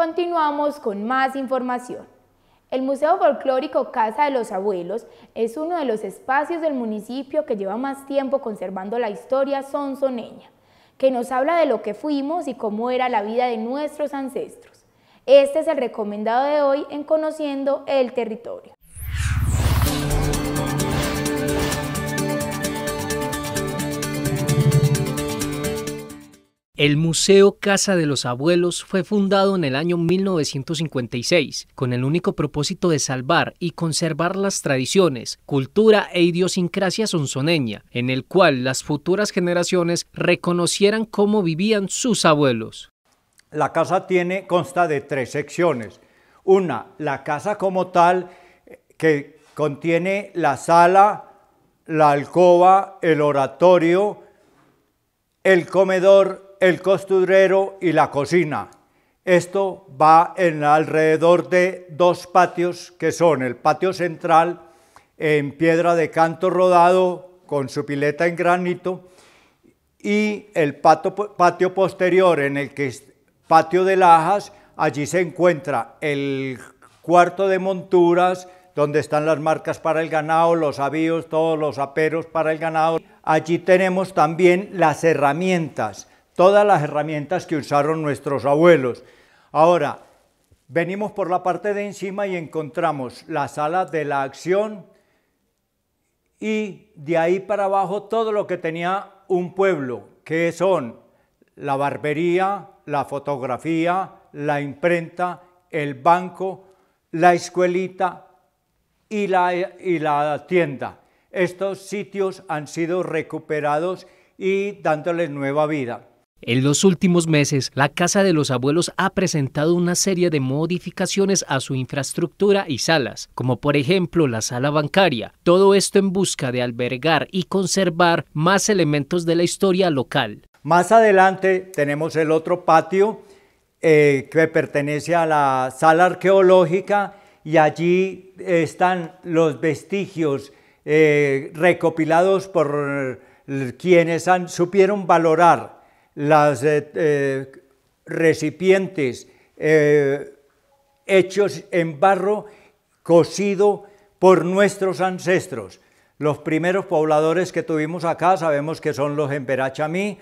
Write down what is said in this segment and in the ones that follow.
Continuamos con más información. El Museo Folclórico Casa de los Abuelos es uno de los espacios del municipio que lleva más tiempo conservando la historia sonsoneña, que nos habla de lo que fuimos y cómo era la vida de nuestros ancestros. Este es el recomendado de hoy en Conociendo el Territorio. El Museo Casa de los Abuelos fue fundado en el año 1956 con el único propósito de salvar y conservar las tradiciones, cultura e idiosincrasia sonsoneña, en el cual las futuras generaciones reconocieran cómo vivían sus abuelos. La casa tiene, consta de tres secciones. Una, la casa como tal, que contiene la sala, la alcoba, el oratorio, el comedor el costurero y la cocina. Esto va en alrededor de dos patios que son el patio central en piedra de canto rodado con su pileta en granito y el patio, posterior en el que es patio de lajas, allí se encuentra el cuarto de monturas, donde están las marcas para el ganado, los avíos, todos los aperos para el ganado. Allí tenemos también las herramientas, todas las herramientas que usaron nuestros abuelos. Ahora, venimos por la parte de encima y encontramos la sala de la acción y de ahí para abajo todo lo que tenía un pueblo, que son la barbería, la fotografía, la imprenta, el banco, la escuelita y la, y la tienda. Estos sitios han sido recuperados y dándoles nueva vida. En los últimos meses, la Casa de los Abuelos ha presentado una serie de modificaciones a su infraestructura y salas, como por ejemplo la sala bancaria, todo esto en busca de albergar y conservar más elementos de la historia local. Más adelante tenemos el otro patio eh, que pertenece a la sala arqueológica y allí están los vestigios eh, recopilados por quienes han, supieron valorar las eh, eh, recipientes eh, hechos en barro cocido por nuestros ancestros. Los primeros pobladores que tuvimos acá sabemos que son los Emberachamí,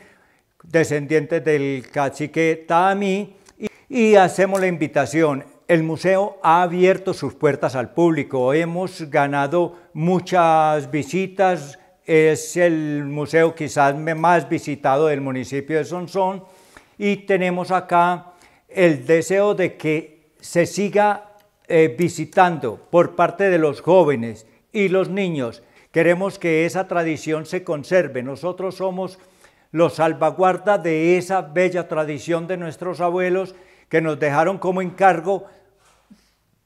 descendientes del cacique Taamí, y, y hacemos la invitación. El museo ha abierto sus puertas al público, hemos ganado muchas visitas, es el museo quizás más visitado del municipio de Sonsón y tenemos acá el deseo de que se siga eh, visitando por parte de los jóvenes y los niños. Queremos que esa tradición se conserve. Nosotros somos los salvaguarda de esa bella tradición de nuestros abuelos que nos dejaron como encargo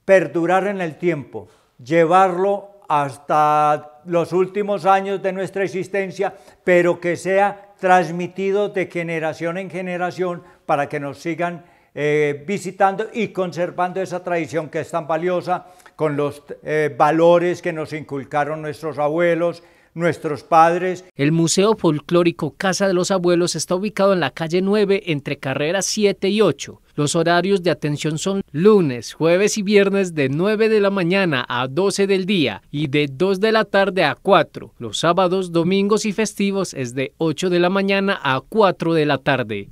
perdurar en el tiempo, llevarlo hasta los últimos años de nuestra existencia, pero que sea transmitido de generación en generación para que nos sigan eh, visitando y conservando esa tradición que es tan valiosa con los eh, valores que nos inculcaron nuestros abuelos, nuestros padres. El Museo Folclórico Casa de los Abuelos está ubicado en la calle 9 entre carreras 7 y 8. Los horarios de atención son lunes, jueves y viernes de 9 de la mañana a 12 del día y de 2 de la tarde a 4. Los sábados, domingos y festivos es de 8 de la mañana a 4 de la tarde.